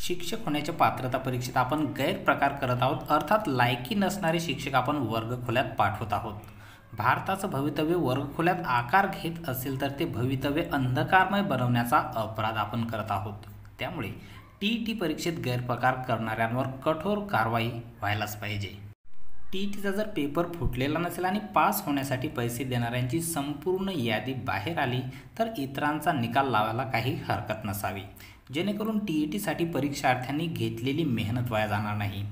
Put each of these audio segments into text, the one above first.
शिक्षक होण्याच्या पात्रता परीक्षेत आपण गैरप्रकार करत आहोत. अर्थात लायकी नसणारे शिक्षक आपण वर्गखोल्यात पाठवत आहोत. भारताचं भवितव्य वर्गखोल्यात आकार घेत असेल तर ते भवितव्य अंधकारमय बनवण्याचा अपराध आपण करत आहोत. त्यामुळे टी ई टी परीक्षेत गैरप्रकार करणाऱ्यांवर कठोर कारवाई व्हायलाच पाहिजे. टी ई टीचा जर पेपर फुटलेला नसेल आणि पास होण्यासाठी पैसे देणाऱ्यांची संपूर्ण यादी बाहेर आली तर इतरांचा निकाल लावायला काही हरकत नसावी. जेणेकरून टी ई टीसाठी परीक्षार्थ्यांनी घेतलेली मेहनत वाया जाणार नाही.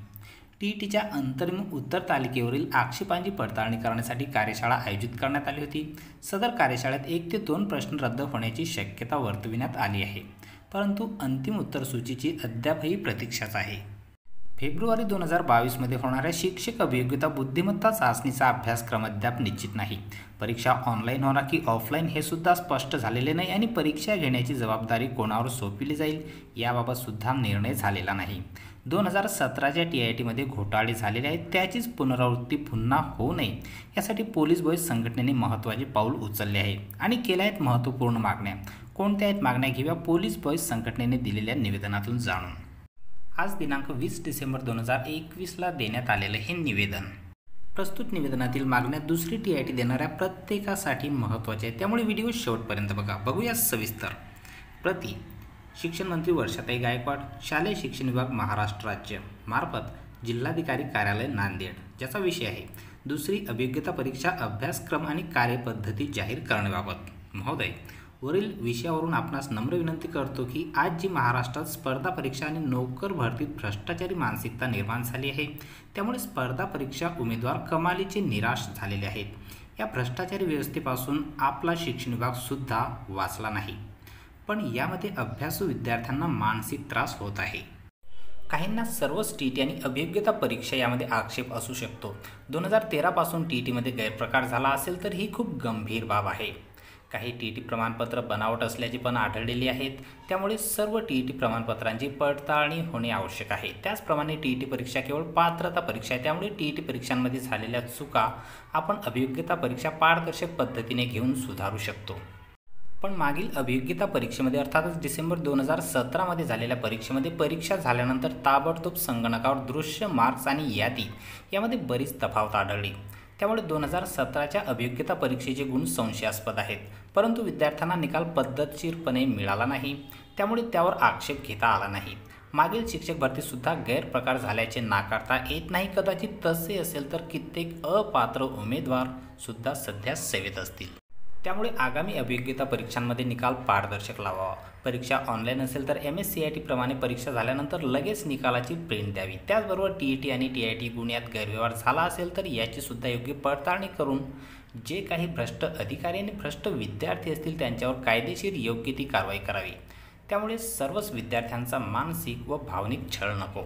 टी ई टीच्या अंतरिम उत्तर तालिकेवरील आक्षेपांची पडताळणी करण्यासाठी कार्यशाळा आयोजित करण्यात आली होती. सदर कार्यशाळेत एक ते दोन प्रश्न रद्द होण्याची शक्यता वर्तविण्यात आली आहे. परंतु अंतिम उत्तरसूचीची अद्यापही प्रतीक्षाच आहे. फेब्रुवारी दोन हजार बावीसमध्ये होणाऱ्या शिक्षक अभियोग्यता बुद्धिमत्ता चाचणीचा अभ्यासक्रम अद्याप निश्चित नाही. परीक्षा ऑनलाईन होणार की ऑफलाईन हे सुद्धा स्पष्ट झालेले नाही आणि परीक्षा घेण्याची जबाबदारी कोणावर सोपविली जाईल याबाबत सुद्धा निर्णय झालेला नाही. दोन हजार सतराच्या टी आय टीमध्ये घोटाळे झालेले आहेत त्याचीच पुनरावृत्ती पुन्हा होऊ नये. यासाठी पोलीस बॉईज संघटनेने महत्त्वाचे पाऊल उचलले आहे आणि केल्या आहेत महत्त्वपूर्ण मागण्या. कोणत्या आहेत मागण्या घेऊया पोलीस बॉईज संघटनेने दिलेल्या निवेदनातून जाणून. आज दिनांक वीस डिसेंबर दोन हजार एकवीसला देण्यात आलेलं हे निवेदन. प्रस्तुत निवेदनातील मागण्या दुसरी टी आय टी देणाऱ्या प्रत्येकासाठी महत्त्वाचे आहे त्यामुळे व्हिडिओ शेवटपर्यंत बघा. बघूया सविस्तर. प्रति शिक्षण मंत्री वर्षाताई गायकवाड शालेय शिक्षण विभाग महाराष्ट्र राज्य मार्फत जिल्हाधिकारी कार्यालय नांदेड ज्याचा विषय आहे दुसरी अभियोग्यता परीक्षा अभ्यासक्रम आणि कार्यपद्धती जाहीर करण्याबाबत. महोदय वरील विषयावरून आपणास नम्र विनंती करतो की आज जी महाराष्ट्रात स्पर्धा परीक्षा आणि नोकर भरतीत भ्रष्टाचारी मानसिकता निर्माण झाली आहे त्यामुळे स्पर्धा परीक्षा उमेदवार कमालीचे निराश झालेले आहेत. या भ्रष्टाचारी व्यवस्थेपासून आपला शिक्षण विभागसुद्धा वाचला नाही. पण यामध्ये अभ्यासू विद्यार्थ्यांना मानसिक त्रास होत आहे. काहींना सर्वच टी टी आणि अभियोग्यता परीक्षा यामध्ये आक्षेप असू शकतो. दोन हजार तेरापासून टी टीमध्ये गैरप्रकार झाला असेल तर ही खूप गंभीर बाब आहे. काही टी टी प्रमाणपत्र बनावट असल्याची पण आढळलेली आहेत. त्यामुळे सर्व टी टी प्रमाणपत्रांची पडताळणी होणे आवश्यक आहे. त्याचप्रमाणे टी टी परीक्षा केवळ पात्रता परीक्षा आहे. त्यामुळे टी टी परीक्षांमध्ये झालेल्या चुका आपण अभियोग्यता परीक्षा पारदर्शक पद्धतीने घेऊन सुधारू शकतो. पण मागील अभियोग्यता परीक्षेमध्ये अर्थातच डिसेंबर दोन हजार सतरामध्ये झालेल्या परीक्षेमध्ये परीक्षा झाल्यानंतर ताबडतोब संगणकावर दृश्य मार्क्स आणि यादी यामध्ये बरीच तफावत आढळली. त्यामुळे दोन हजार सतराच्या अभियोग्यता परीक्षेचे गुण संशयास्पद आहेत. परंतु विद्यार्थ्यांना निकाल पद्धतशीरपणे मिळाला नाही. त्यामुळे त्यावर आक्षेप घेता आला नाही. मागील शिक्षक भरतीसुद्धा गैरप्रकार झाल्याचे नाकारता येत नाही. कदाचित तसे असेल तर कित्येक अपात्र उमेदवार सुद्धा सध्या सेवेत असतील. त्यामुळे आगामी अभियोग्यता परीक्षांमध्ये निकाल पारदर्शक लावावा. परीक्षा ऑनलाईन असेल तर एम एस सी आय टीप्रमाणे परीक्षा झाल्यानंतर लगेच निकालाची प्रिंट द्यावी. त्याचबरोबर टी ई टी आणि टी आय टी गुन्ह्यात गैरव्यवहार झाला असेल तर याचीसुद्धा योग्य पडताळणी करून जे काही भ्रष्ट अधिकारी आणि भ्रष्ट विद्यार्थी असतील त्यांच्यावर कायदेशीर योग्य ती कारवाई करावी. त्यामुळे सर्वच विद्यार्थ्यांचा मानसिक व भावनिक छळ नको.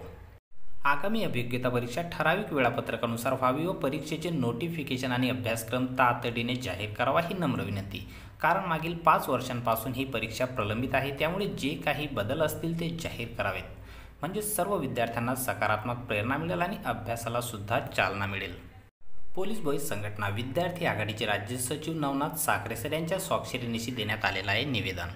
आगामी अभियोग्यता परीक्षा ठराविक वेळापत्रकानुसार व्हावी व परीक्षेचे नोटिफिकेशन आणि अभ्यासक्रम तातडीने जाहीर करावा ही नम्र विनंती. कारण मागील पाच वर्षांपासून ही परीक्षा प्रलंबित आहे त्यामुळे जे काही बदल असतील ते जाहीर करावेत. म्हणजे सर्व विद्यार्थ्यांना सकारात्मक प्रेरणा मिळेल आणि अभ्यासाला सुद्धा चालना मिळेल. पोलीस बॉईज संघटना विद्यार्थी आघाडीचे राज्य सचिव नवनाथ साखरेसर यांच्या स्वाक्षरीनिशी देण्यात आलेलं आहे निवेदन.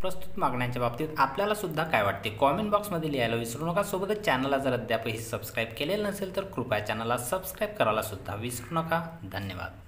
प्रस्तुत मागण्यांच्या बाबतीत आपल्याला सुद्धा काय वाटते? कॉमेंट बॉक्समध्ये लिहायला विसरू नका. सोबतच चॅनलला जर अद्यापही सबस्क्राईब केलेलं नसेल तर कृपया चॅनलला सबस्क्राईब करायला सुद्धा विसरू नका. धन्यवाद.